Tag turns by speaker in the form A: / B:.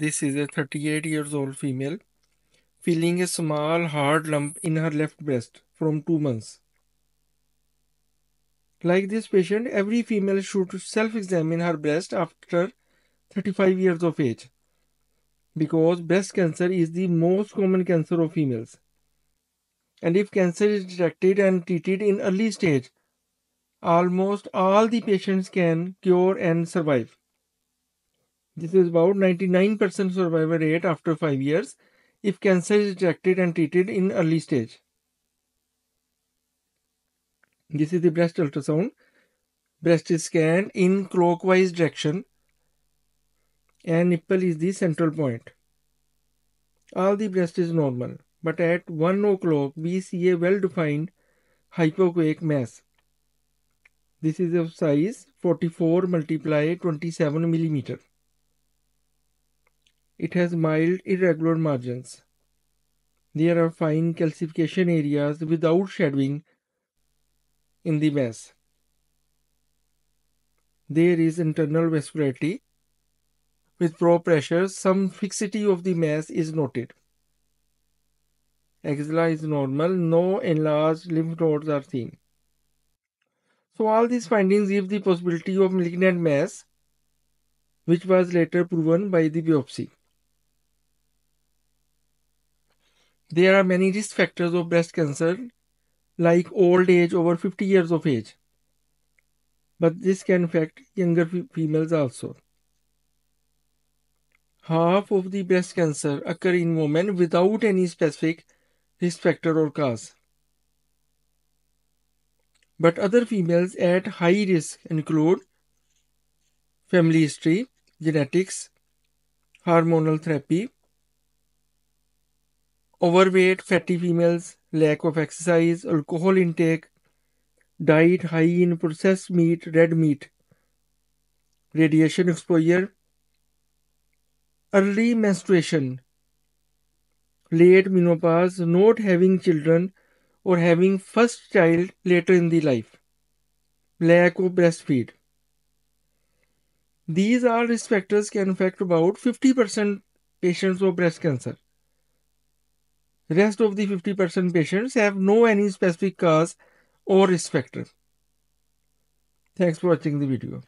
A: This is a 38 years old female feeling a small hard lump in her left breast from 2 months. Like this patient, every female should self-examine her breast after 35 years of age because breast cancer is the most common cancer of females. And if cancer is detected and treated in early stage, almost all the patients can cure and survive. This is about 99% survival rate after 5 years if cancer is detected and treated in early stage. This is the breast ultrasound. Breast is scanned in clockwise direction and nipple is the central point. All the breast is normal, but at 1 o'clock we see a well-defined hypoechoic mass. This is of size 44 multiply 27 millimeter. It has mild irregular margins. There are fine calcification areas without shadowing in the mass. There is internal vascularity. With probe pressure, some fixity of the mass is noted. Axilla is normal, no enlarged lymph nodes are seen. So all these findings give the possibility of malignant mass, which was later proven by the biopsy. There are many risk factors of breast cancer, like old age over 50 years of age. But this can affect younger females also. Half of the breast cancer occur in women without any specific risk factor or cause. But other females at high risk include family history, genetics, hormonal therapy, overweight fatty females, lack of exercise, alcohol intake, diet high in processed meat, red meat, radiation exposure, early menstruation, late menopause, not having children or having first child later in the life, lack of breastfeed. These all risk factors can affect about 50% patients of breast cancer. Rest of the 50% patients have no any specific cause or risk factor. Thanks for watching the video.